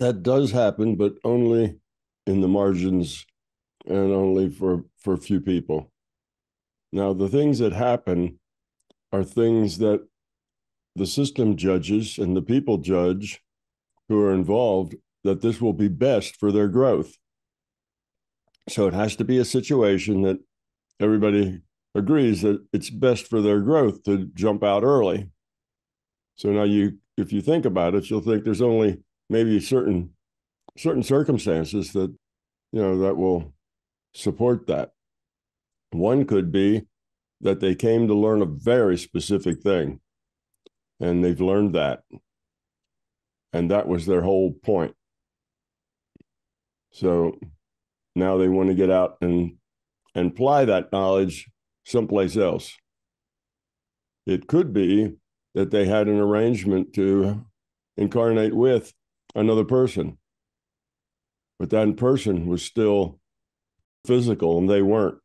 that does happen, but only in the margins and only for for a few people. Now, the things that happen are things that the system judges and the people judge who are involved that this will be best for their growth. So it has to be a situation that everybody agrees that it's best for their growth to jump out early. So now you if you think about it, you'll think there's only maybe certain certain circumstances that you know that will support that. One could be that they came to learn a very specific thing and they've learned that. And that was their whole point. So now they want to get out and and apply that knowledge someplace else. It could be that they had an arrangement to incarnate with another person, but that person was still physical and they weren't.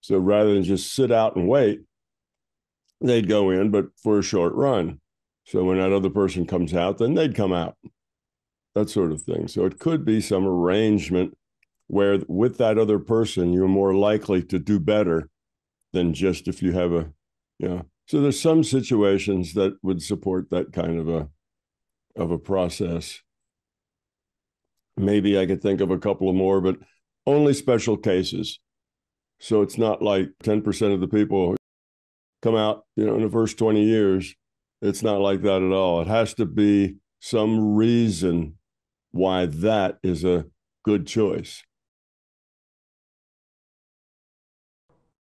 So rather than just sit out and wait, they'd go in, but for a short run. So when that other person comes out, then they'd come out, that sort of thing. So it could be some arrangement where with that other person, you're more likely to do better than just if you have a, you know. So there's some situations that would support that kind of a of a process. Maybe I could think of a couple of more, but only special cases. So it's not like 10% of the people come out, you know, in the first 20 years. It's not like that at all. It has to be some reason why that is a good choice.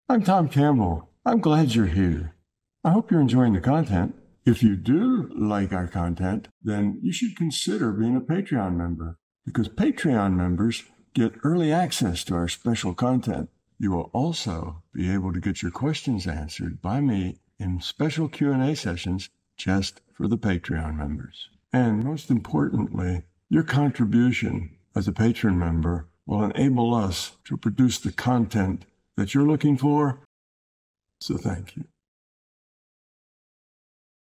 I'm Tom Campbell. I'm glad you're here. I hope you're enjoying the content. If you do like our content, then you should consider being a Patreon member because Patreon members get early access to our special content. You will also be able to get your questions answered by me in special Q&A sessions just for the Patreon members. And most importantly, your contribution as a patron member will enable us to produce the content that you're looking for. So thank you.